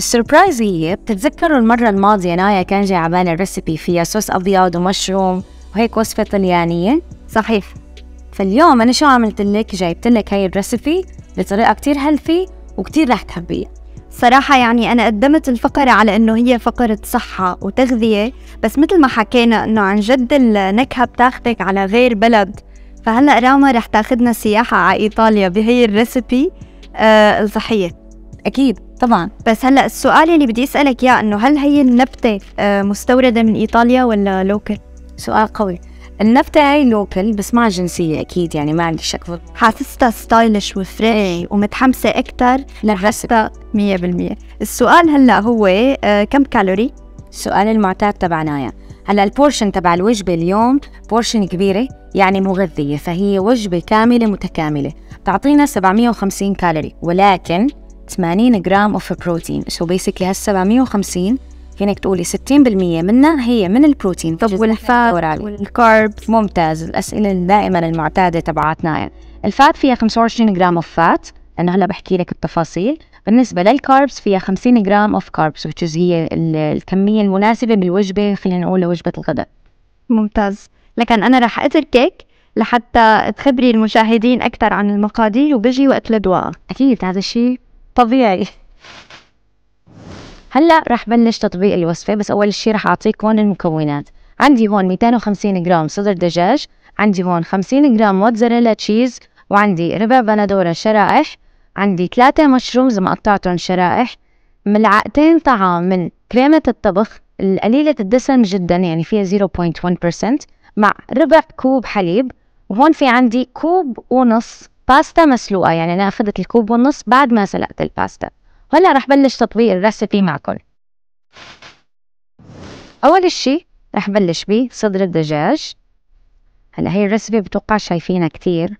ال surprise هي بتتذكروا المرة الماضية نايا كان جاي عبالي ال recipe فيها صوص أبيض ومشروم وهيك وصفة طليانية؟ صحيح. فاليوم أنا شو عملت لك؟ جايبت لك هاي ال recipe بطريقة كتير healthy وكتير رح تحبيها. صراحة يعني أنا قدمت الفقرة على إنه هي فقرة صحة وتغذية بس مثل ما حكينا إنه عن جد النكهة بتاخدك على غير بلد. فهلأ راما رح تاخدنا سياحة على إيطاليا بهي ال recipe آه الصحية أكيد. طبعا. بس هلأ السؤال اللي بدي أسألك إياه إنه هل هي النبتة آه مستوردة من إيطاليا ولا local؟ سؤال قوي. النبتة هاي local بس مع جنسية أكيد يعني ما عندي شك. حاسستها stylish و fresh ومتحمسة أكتر لل recipe. مية بالمية. السؤال هلأ هو آه كم كالوري؟ السؤال المعتاد تبع نايا هلأ ال portion تبع الوجبة اليوم portion كبيرة يعني مغذية فهي وجبة كاملة متكاملة. تعطينا 750 كالوري ولكن 80 gram of protein so basically هال 750 فينك تقولي 60% منها هي من البروتين. طب وال fat وال carb؟ ممتاز. الأسئلة دائما المعتادة تبعاتنا. يعني. ال fat فيها 25 gram of fat أنا هلا بحكي لك التفاصيل. بالنسبة لل carbs فيها 50 gram of carbs which هي الكمية المناسبة بالوجبة خلينا نقول لوجبة الغداء. ممتاز. لكن أنا رح أتركك لحتى تخبري المشاهدين أكثر عن المقادير وبجي وقت الدواق أكيد هذا الشيء طبيعي. هلأ رح بلش تطبيق الوصفة بس أول شي رح أعطيك هون المكونات. عندي هون 250 جرام صدر دجاج عندي هون 50 جرام mozzarella cheese وعندي ربع بندورة شرائح عندي ثلاثة mushrooms مقطعتهم شرائح ملعقتين طعام من كريمة الطبخ القليلة الدسم جدا يعني فيها 0.1% مع ربع كوب حليب وهون في عندي كوب ونص باستا مسلوقة. يعني أنا أخذت الكوب والنص بعد ما سلقت الباستا. هلا رح بلش تطبيق ال recipe معكم. أول إشي رح بلش بيه صدر الدجاج. هلا هي ال recipe بتوقع شايفينها كتير.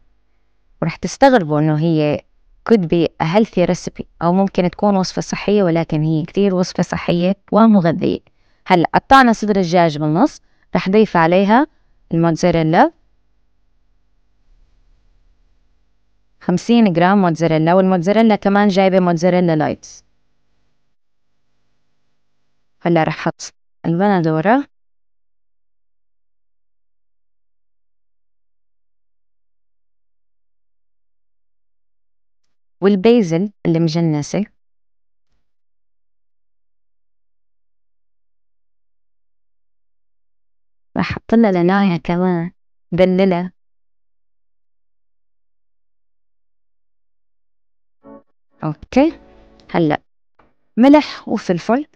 ورح تستغربوا إنه هي could be a healthy recipe أو ممكن تكون وصفة صحية ولكن هي كتير وصفة صحية ومغذية. هلا قطعنا صدر الدجاج بالنص. رح ضيف عليها الموتزاريلا. خمسين جرام موتزاريلا والموتزاريلا كمان جايبة موتزاريلا light هلا رح حط البندورة وال basil اللي مجنسة. راح أحط لها لناية كمان بللها أوكي. هلأ. ملح وفلفل.